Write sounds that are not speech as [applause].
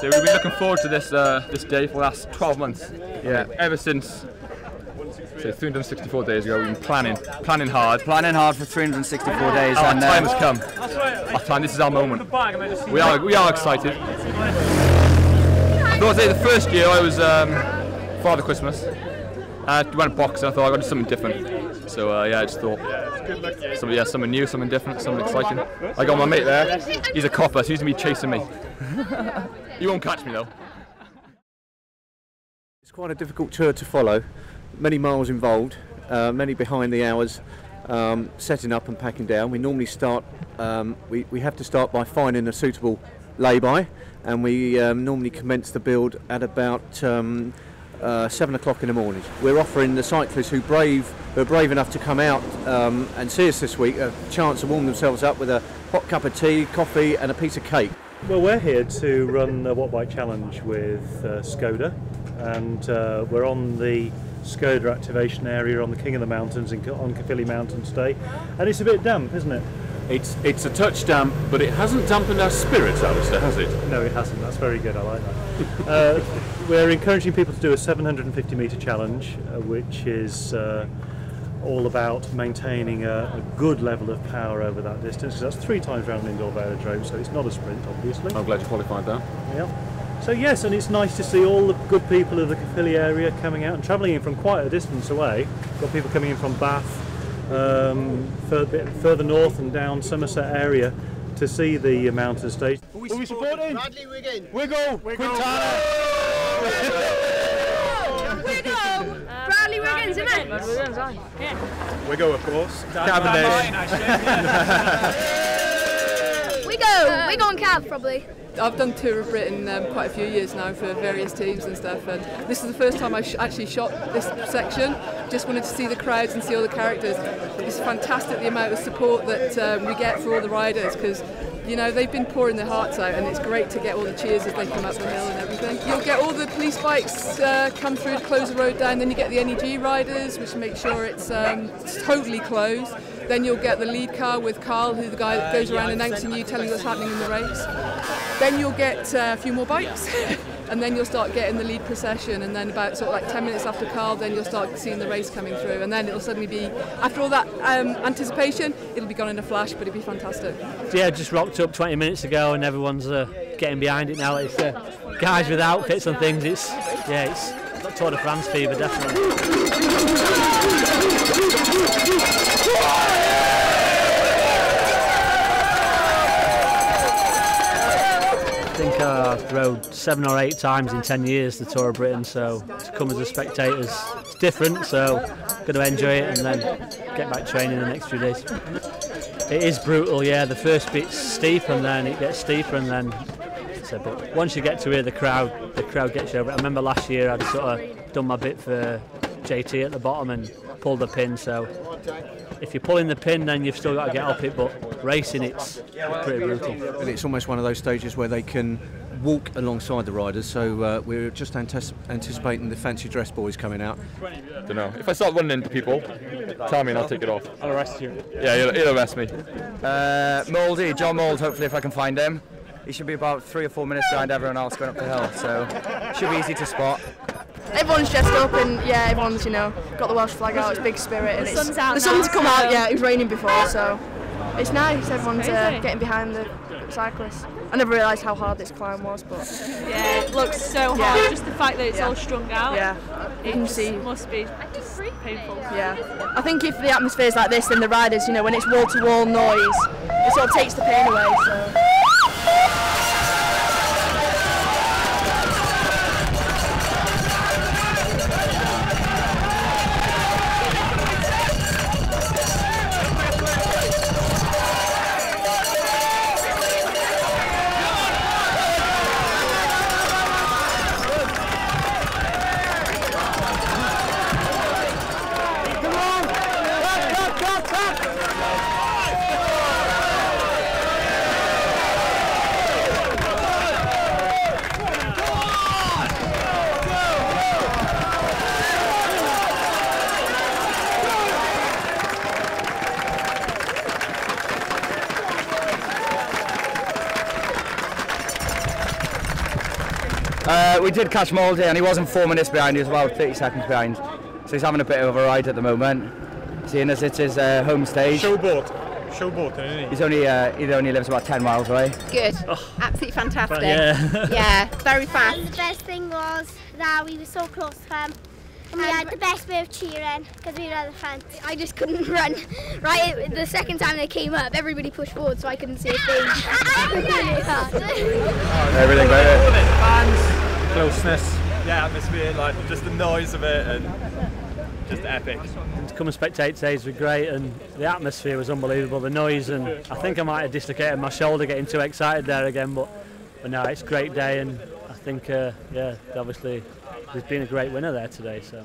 So we've been looking forward to this uh, this day for the last 12 months. Yeah, ever since so 364 days ago, we've been planning, planning hard. Planning hard for 364 days. Our and time uh, has come. Our time. This is our moment. We are we are excited. I thought I'd say the first year I was um, Father Christmas. I went boxing. I thought I got to do something different. So uh, yeah, I just thought yeah, something new, something different, something exciting. I got my mate there. He's a copper, so he's gonna be chasing me. [laughs] you won't catch me though. It's quite a difficult tour to follow, many miles involved, uh, many behind the hours, um, setting up and packing down. We normally start, um, we, we have to start by finding a suitable lay-by and we um, normally commence the build at about um, uh, 7 o'clock in the morning. We're offering the cyclists who brave, who are brave enough to come out um, and see us this week a chance to warm themselves up with a hot cup of tea, coffee and a piece of cake. Well, we're here to run the What Bike Challenge with uh, Skoda, and uh, we're on the Skoda activation area on the King of the Mountains in, on Caerphilly Mountain today, and it's a bit damp, isn't it? It's it's a touch damp, but it hasn't dampened our spirits, Alistair, has it? No, it hasn't. That's very good. I like that. uh, [laughs] we're encouraging people to do a 750 metre challenge, uh, which is uh, all about maintaining a, a, good level of power over that distance. Because that's three times around an indoor velodrome, so it's not a sprint, obviously. I'm glad you qualified that. Yeah. So yes, and it's nice to see all the good people of the Caerphilly area coming out and travelling in from quite a distance away. Got people coming in from Bath, um, further, further north and down Somerset area to see the mountain stage. Who we supporting? Bradley Wigan. Wiggle. Quintana. Wiggle. Bradley Wiggins, isn't it? Bradley Wiggins, aye. Yeah. Wiggle, of course. Cavendish. Wiggle. Wiggle and Cav, probably. I've done Tour of Britain um, quite a few years now for various teams and stuff, and this is the first time I sh actually shot this section. Just wanted to see the crowds and see all the characters. It's fantastic the amount of support that um, we get for all the riders because you know they've been pouring their hearts out, and it's great to get all the cheers as they come up the hill and everything. You'll get all the police bikes uh, come through close the road down, then you get the NEG riders, which make sure it's, um, totally closed. Then you'll get the lead car with Carl, who's the guy that goes around announcing you, telling you what's happening in the race. Then you'll get uh, a few more bikes, [laughs] and then you'll start getting the lead procession, and then about sort of like 10 minutes after Carl, then you'll start seeing the race coming through, and then it'll suddenly be, after all that um, anticipation, it'll be gone in a flash, but it'll be fantastic. Yeah, just rocked up 20 minutes ago, and everyone's uh, getting behind it now. It's uh, guys with outfits and things. It's yeah, it's got Tour de France fever, definitely. Think I've rode seven or eight times in 10 years the Tour of Britain, so to come as a spectator is different, so going to enjoy it and then get back training the next few days. It is brutal, yeah, the first bit's steep and then it gets steeper and then it's. Once you get to here, the crowd, the crowd gets you over. I remember last year I'd sort of done my bit for JT at the bottom and pulled the pin, so if you're pulling the pin, then you've still got to get up it. But racing, it's pretty brutal. And it's almost one of those stages where they can walk alongside the riders. So uh, we're just antis- anticipating the fancy dress boys coming out. Don't know. If I start running into people, tell me and I'll take it off. I'll arrest you. Yeah, he'll, he'll arrest me. Uh, Mouldy, Jon Mould. Hopefully, if I can find him. He should be about three or four minutes behind everyone else going up the hill, so should be easy to spot. Everyone's dressed up and yeah, everyone's you know got the Welsh flag out. It's big spirit. The and sun's out The sun's now, come so- out. Yeah, it was raining before, so it's nice. Everyone's uh, getting behind the cyclists. I never realised how hard this climb was, but Yeah, it looks so hard. Yeah. Just the fact that it's Yeah. all strung out. Yeah, you can It see. must be painful. Yeah, I think if the atmosphere's like this, then the riders, you know, when it's wall-to-wall noise, it sort of takes the pain away. So. Uh, we did catch Mouldy and he wasn't four minutes behind, he was about 30 seconds behind. So he's having a bit of a ride at the moment, seeing as it's his uh, home stage. Showboat. Showboat, isn't he? He's only, uh, he only lives about 10 miles away. Good. Absolutely fantastic. yeah. [laughs] yeah, very fast. And the best thing was that we were so close to him. And we had the best bit of cheering because we were at the front. I just couldn't [laughs] run. Right, the second time they came up, everybody pushed forward, so I couldn't see a thing. [laughs] Everything about it. Fans, closeness, yeah, atmosphere, like just the noise of it and just epic. to come and spectate today has been great and the atmosphere was unbelievable. The noise and I think I might have dislocated my shoulder getting too excited there again but, but no it's a great day and I think uh, yeah obviously there's been a great winner there today so